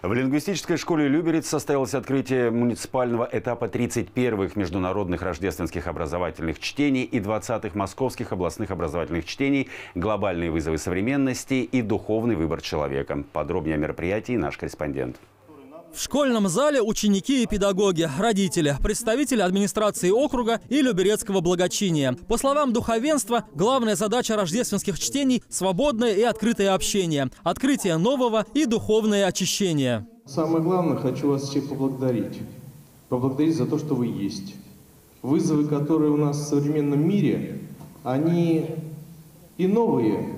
В лингвистической школе «Люберец» состоялось открытие муниципального этапа 31-х международных рождественских образовательных чтений и 20-х московских областных образовательных чтений «Глобальные вызовы современности» и «Духовный выбор человека». Подробнее о мероприятии наш корреспондент. В школьном зале ученики и педагоги, родители, представители администрации округа и Люберецкого благочиния. По словам духовенства, главная задача рождественских чтений – свободное и открытое общение, открытие нового и духовное очищение. Самое главное, хочу вас всех поблагодарить. Поблагодарить за то, что вы есть. Вызовы, которые у нас в современном мире, они и новые,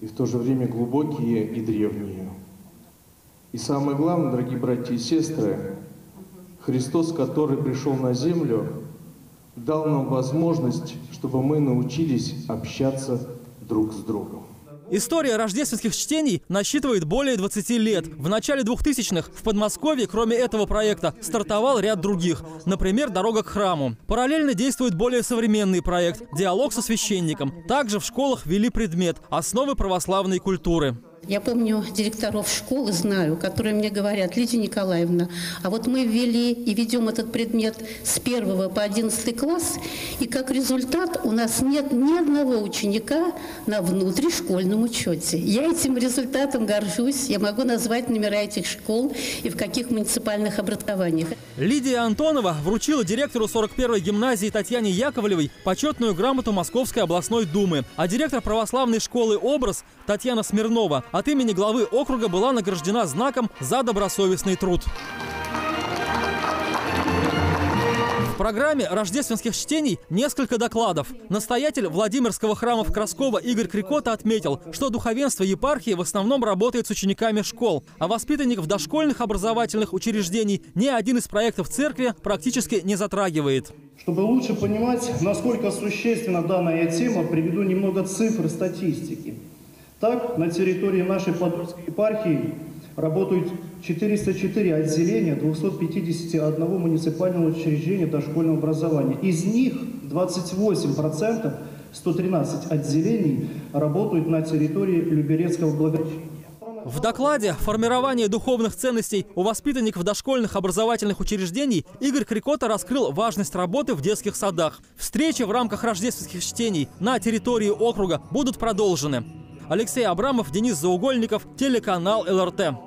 и в то же время глубокие и древние. И самое главное, дорогие братья и сестры, Христос, который пришел на землю, дал нам возможность, чтобы мы научились общаться друг с другом. История рождественских чтений насчитывает более 20 лет. В начале 2000-х в Подмосковье, кроме этого проекта, стартовал ряд других. Например, «Дорога к храму». Параллельно действует более современный проект «Диалог со священником». Также в школах ввели предмет «Основы православной культуры». Я помню директоров школы, знаю, которые мне говорят, Лидия Николаевна, а вот мы ввели и ведем этот предмет с 1 по 11 класс, и как результат у нас нет ни одного ученика на внутришкольном учете. Я этим результатом горжусь, я могу назвать номера этих школ и в каких муниципальных образованиях. Лидия Антонова вручила директору 41-й гимназии Татьяне Яковлевой почетную грамоту Московской областной думы, а директор православной школы «Образ» Татьяна Смирнова от имени главы округа была награждена знаком за добросовестный труд. В программе рождественских чтений несколько докладов. Настоятель Владимирского храма в Красково Игорь Крикота отметил, что духовенство епархии в основном работает с учениками школ, а воспитанников дошкольных образовательных учреждений ни один из проектов церкви практически не затрагивает. Чтобы лучше понимать, насколько существенна данная тема, приведу немного цифр статистики. Так, на территории нашей Подольской епархии работают 404 отделения 251 муниципального учреждения дошкольного образования. Из них 28%, 113 отделений работают на территории Люберецкого благочиния. В докладе «Формирование духовных ценностей у воспитанников дошкольных образовательных учреждений» Игорь Крикота раскрыл важность работы в детских садах. Встречи в рамках рождественских чтений на территории округа будут продолжены. Алексей Абрамов, Денис Заугольников, телеканал ЛРТ.